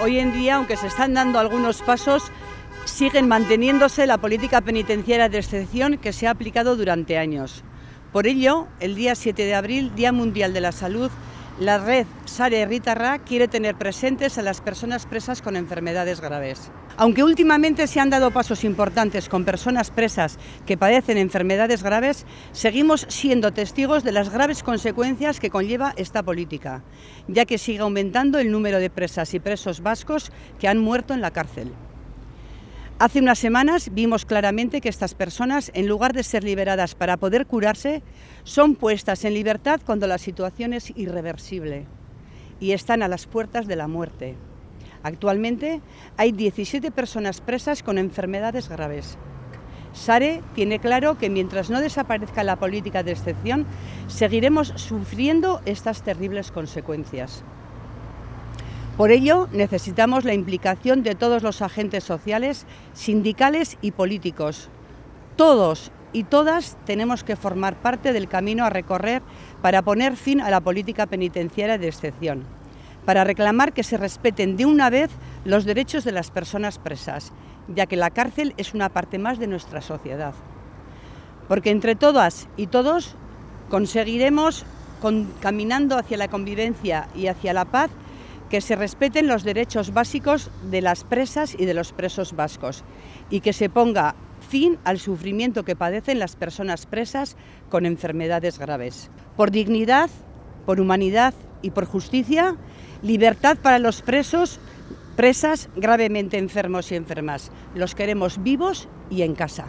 Hoy en día, aunque se están dando algunos pasos, siguen manteniéndose la política penitenciaria de excepción que se ha aplicado durante años. Por ello, el día 7 de abril, Día Mundial de la Salud, la red Sare Ritarra quiere tener presentes a las personas presas con enfermedades graves. Aunque últimamente se han dado pasos importantes con personas presas que padecen enfermedades graves, seguimos siendo testigos de las graves consecuencias que conlleva esta política, ya que sigue aumentando el número de presas y presos vascos que han muerto en la cárcel. Hace unas semanas vimos claramente que estas personas, en lugar de ser liberadas para poder curarse, son puestas en libertad cuando la situación es irreversible y están a las puertas de la muerte. Actualmente hay 17 personas presas con enfermedades graves. Sare tiene claro que mientras no desaparezca la política de excepción, seguiremos sufriendo estas terribles consecuencias. Por ello, necesitamos la implicación de todos los agentes sociales, sindicales y políticos. Todos y todas tenemos que formar parte del camino a recorrer para poner fin a la política penitenciaria de excepción para reclamar que se respeten de una vez los derechos de las personas presas, ya que la cárcel es una parte más de nuestra sociedad. Porque entre todas y todos conseguiremos, caminando hacia la convivencia y hacia la paz, que se respeten los derechos básicos de las presas y de los presos vascos y que se ponga fin al sufrimiento que padecen las personas presas con enfermedades graves. Por dignidad, por humanidad y por justicia, Libertad para los presos, presas gravemente enfermos y enfermas. Los queremos vivos y en casa.